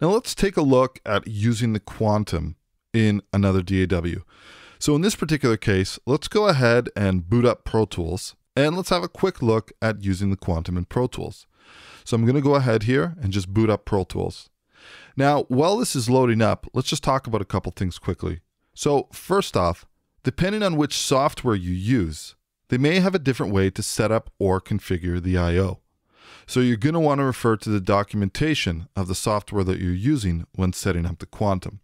Now let's take a look at using the quantum in another DAW. So in this particular case, let's go ahead and boot up Pro Tools and let's have a quick look at using the quantum in Pro Tools. So I'm going to go ahead here and just boot up Pro Tools. Now, while this is loading up, let's just talk about a couple things quickly. So first off, depending on which software you use, they may have a different way to set up or configure the I.O. So you're going to want to refer to the documentation of the software that you're using when setting up the Quantum.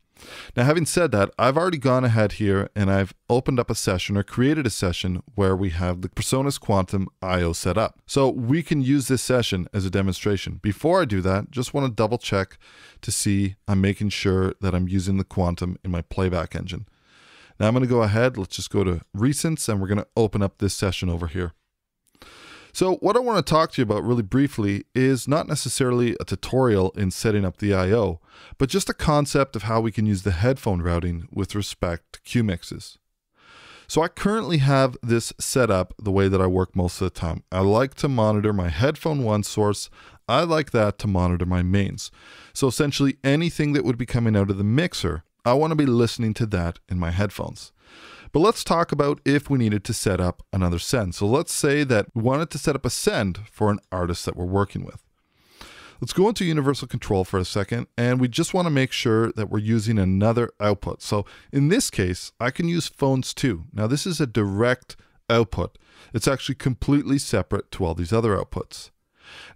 Now, having said that, I've already gone ahead here and I've opened up a session or created a session where we have the PreSonus Quantum IO set up. So we can use this session as a demonstration. Before I do that, just want to double check to see I'm making sure that I'm using the Quantum in my playback engine. Now I'm going to go ahead, let's just go to Recents and we're going to open up this session over here. So what I want to talk to you about really briefly is not necessarily a tutorial in setting up the I.O., but just a concept of how we can use the headphone routing with respect to cue mixes. So I currently have this set up the way that I work most of the time. I like to monitor my headphone one source. I like that to monitor my mains. So essentially anything that would be coming out of the mixer, I want to be listening to that in my headphones. But let's talk about if we needed to set up another send. So let's say that we wanted to set up a send for an artist that we're working with. Let's go into universal control for a second, and we just want to make sure that we're using another output. So in this case, I can use phones two. Now this is a direct output. It's actually completely separate to all these other outputs.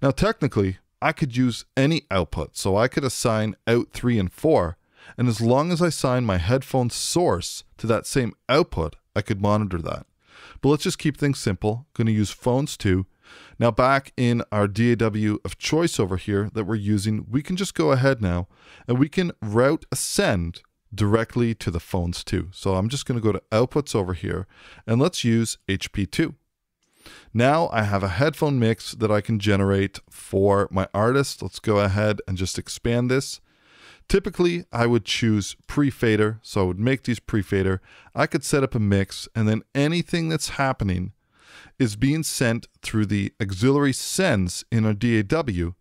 Now technically, I could use any output. So I could assign out 3 and 4, and as long as I sign my headphone source to that same output, I could monitor that. But let's just keep things simple. Going to use phones two. Now back in our DAW of choice over here that we're using, we can just go ahead now and we can route a send directly to the phones two. So I'm just going to go to outputs over here and let's use HP2. Now I have a headphone mix that I can generate for my artist. Let's go ahead and just expand this. Typically, I would choose pre-fader, so I would make these pre-fader. I could set up a mix, and then anything that's happening is being sent through the auxiliary sends in our DAW.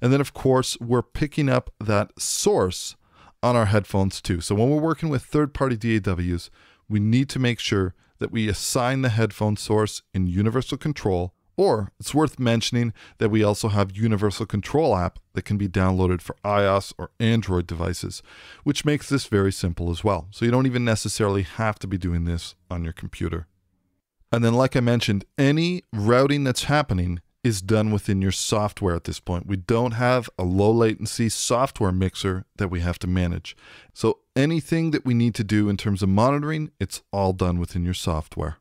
And then, of course, we're picking up that source on our headphones too. So when we're working with third-party DAWs, we need to make sure that we assign the headphone source in universal control or it's worth mentioning that we also have Universal Control app that can be downloaded for iOS or Android devices, which makes this very simple as well. So you don't even necessarily have to be doing this on your computer. And then, like I mentioned, any routing that's happening is done within your software at this point. We don't have a low latency software mixer that we have to manage. So anything that we need to do in terms of monitoring, it's all done within your software.